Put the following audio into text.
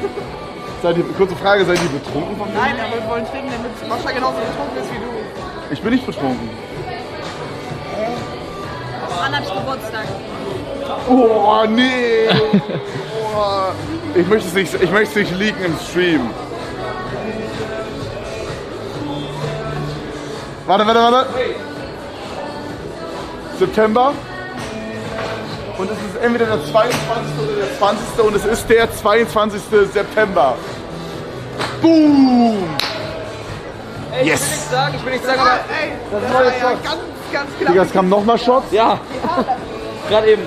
Seid ihr, kurze Frage, seid ihr betrunken vom Nein, aber wir wollen trinken, damit Mascha genauso betrunken ist wie du. Ich bin nicht betrunken. Wann hab ich Geburtstag? Oh, nee. Oh, ich möchte es nicht, ich möchte es nicht leaken im Stream. Warte, warte, warte. September. Und es ist entweder der 22. oder der 20. und es ist der 22. September. Boom! Ey, Yes. Ich will nichts sagen, ich will nichts sagen, aber Ey, das war neue ja ganz, ganz knapp. Digga, es kamen nochmal Shots. Ja, gerade eben.